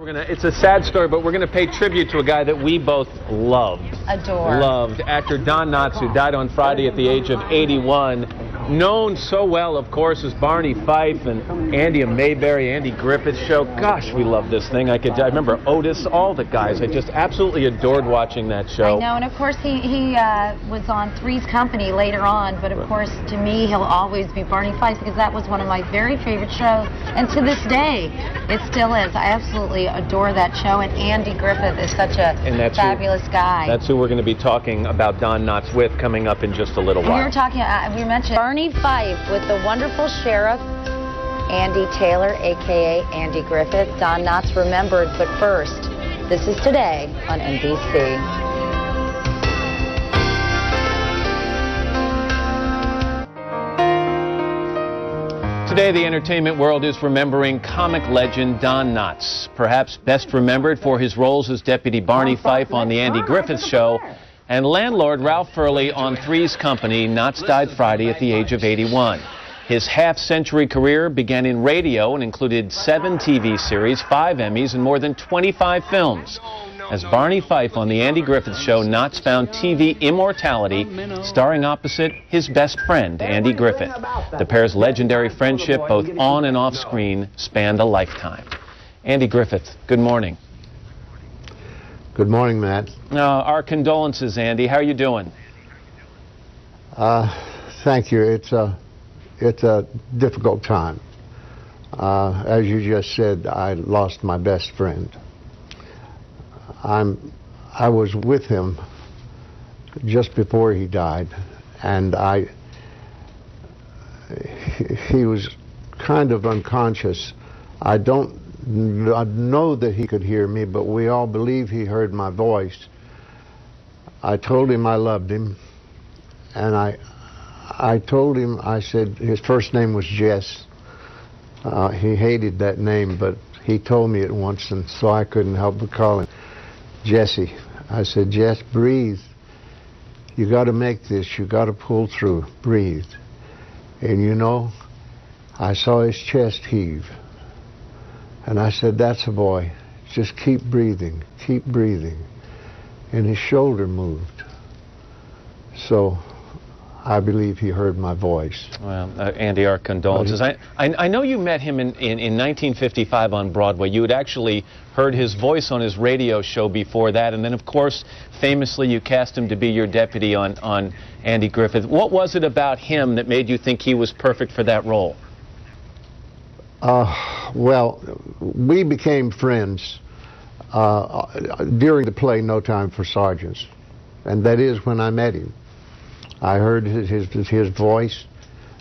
We're gonna, it's a sad story, but we're going to pay tribute to a guy that we both loved. Adore. Loved. Actor Don Knotts, who died on Friday at the age of 81. Known so well, of course, as Barney Fife and Andy and Mayberry, Andy Griffith show. Gosh, we love this thing. I could, I remember Otis, all the guys. I just absolutely adored watching that show. I know, and of course he, he uh, was on Three's Company later on, but of course to me he'll always be Barney Fife because that was one of my very favorite shows, and to this day it still is. I absolutely adore that show, and Andy Griffith is such a And that's who- fabulous guy. That's who we're going to be talking about Don Knotts with coming up in just a little And we while. were talking, uh, we mentioned Barney Fife with the wonderful sheriff, Andy Taylor, a.k.a. Andy Griffith. Don Knotts remembered, but first, this is Today on NBC. Today, the entertainment world is remembering comic legend Don Knotts, perhaps best remembered for his roles as Deputy Barney Fife on The Andy Griffith Show and landlord Ralph Furley on Three's Company. Knotts died Friday at the age of 81. His half-century career began in radio and included seven TV series, five Emmys, and more than 25 films. As Barney Fife on The Andy Griffith Show, Knotts found TV immortality, starring opposite his best friend, Andy Griffith. The pair's legendary friendship, both on and off screen, spanned a lifetime. Andy Griffith, good morning. Good morning, Matt. Uh, our condolences, Andy. How are you doing? Uh, thank you. It's a, it's a difficult time. Uh, as you just said, I lost my best friend. I'm, I was with him just before he died, and I, he, he was kind of unconscious. I don't I know that he could hear me, but we all believe he heard my voice. I told him I loved him, and I, I told him, I said, his first name was Jess. Uh, he hated that name, but he told me it once, and so I couldn't help but call him Jesse. I said, Jess, breathe. You got to make this. You got to pull through. Breathe. And you know, I saw his chest heave. And I said, that's a boy. Just keep breathing. Keep breathing. And his shoulder moved. So I believe he heard my voice. Well, uh, Andy, our condolences. I, I, I know you met him in, in, in 1955 on Broadway. You had actually heard his voice on his radio show before that, and then, of course, famously, you cast him to be your deputy on, on Andy Griffith. What was it about him that made you think he was perfect for that role? Uh, well, we became friends uh, during the play No Time for Sergeants, and that is when I met him. I heard his, his, his voice,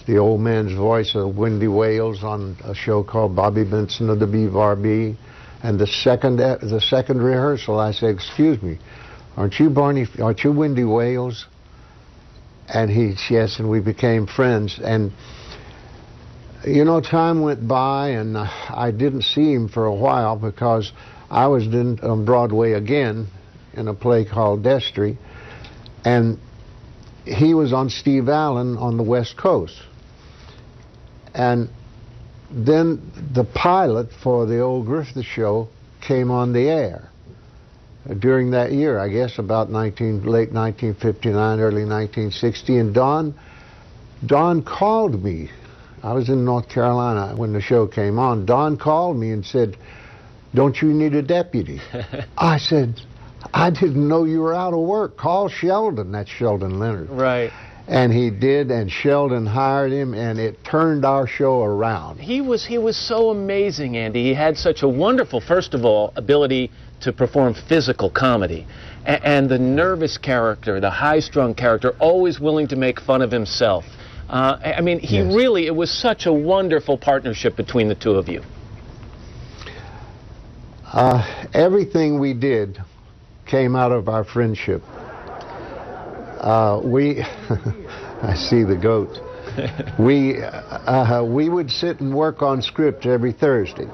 the old man's voice of Windy Wales on a show called Bobby Benson of the B-Bar-B. And the second, the second rehearsal, I said, excuse me, aren't you Barney, aren't you Windy Wales? And he, yes, and we became friends. And, you know, time went by and uh, I didn't see him for a while because I was in, on Broadway again in a play called Destry. And he was on Steve Allen on the West Coast. And then the pilot for the old Griffith show came on the air during that year, I guess about 19, late 1959, early 1960. And Don, Don called me. I was in North Carolina when the show came on. Don called me and said, don't you need a deputy? I said, I didn't know you were out of work. Call Sheldon. That's Sheldon Leonard. Right. And he did, and Sheldon hired him, and it turned our show around. He was he was so amazing, Andy. He had such a wonderful, first of all, ability to perform physical comedy, A- and the nervous character, the high-strung character, always willing to make fun of himself. Uh, I mean, he Yes. really it was such a wonderful partnership between the two of you. Uh, everything we did came out of our friendship. Uh, we, I see the goat. we, uh, we would sit and work on script every Thursday.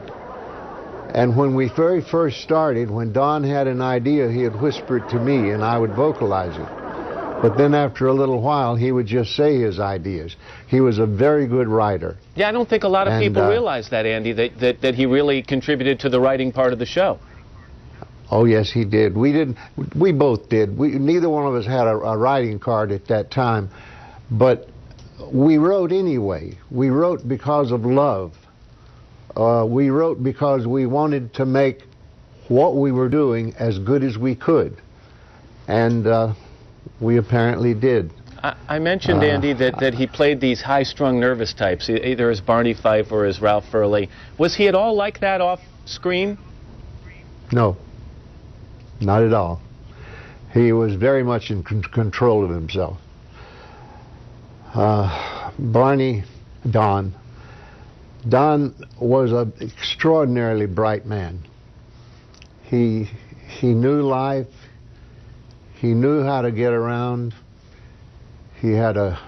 And when we very first started, when Don had an idea, he would whisper it to me and I would vocalize it. But then after a little while, he would just say his ideas. He was a very good writer. Yeah, I don't think a lot of And, people uh, realize that, Andy, that, that, that he really contributed to the writing part of the show. Oh yes, he did. We didn't. We both did. We neither one of us had a, a writing card at that time, but we wrote anyway. We wrote because of love. Uh, we wrote because we wanted to make what we were doing as good as we could, and uh, we apparently did. I, I mentioned, Uh, Andy, that, that he played these high-strung nervous types, either as Barney Fife or as Ralph Furley. Was he at all like that off screen? No, not at all. He was very much in con- control of himself. Uh, Barney, Don. Don was an extraordinarily bright man. He he knew life. He knew how to get around. He had a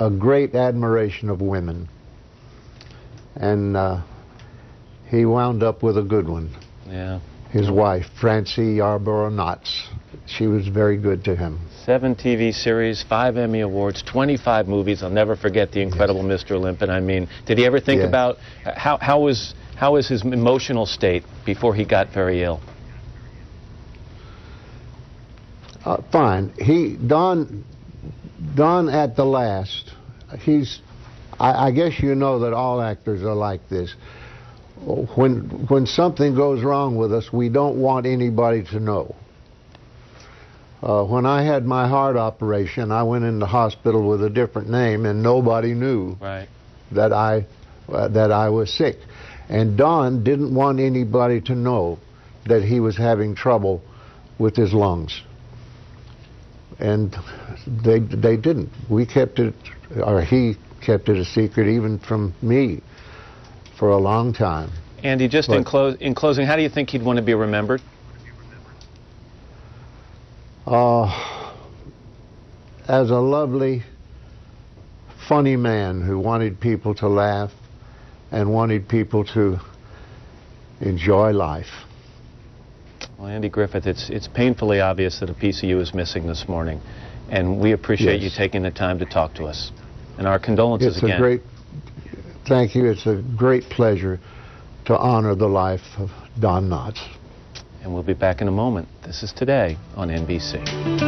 a great admiration of women, and uh, he wound up with a good one Yeah. his wife, Francie Yarborough Knotts. She was very good to him. Seven TV series, five Emmy Awards, 25 movies. I'll never forget The Incredible Mr. Limpet. I mean, did he ever think Yes. about uh, how, how, was, how was his emotional state before he got very ill? Uh, fine. He Don Don at the last. He's. I, I guess you know that all actors are like this. When when something goes wrong with us, we don't want anybody to know. Uh, when I had my heart operation, I went into the hospital with a different name, and nobody knew. Right. that I uh, that I was sick, and Don didn't want anybody to know that he was having trouble with his lungs, and they they didn't. We kept it, or he kept it a secret even from me for a long time. Andy, just in, But- clo- in closing, how do you think he'd want to be remembered? Uh, as a lovely, funny man who wanted people to laugh and wanted people to enjoy life. Well, Andy Griffith, it's, it's painfully obvious that a PCU is missing this morning, and we appreciate Yes. you taking the time to talk to us. And our condolences It's again. a great, thank you. It's a great pleasure to honor the life of Don Knotts. And we'll be back in a moment. This is Today on NBC.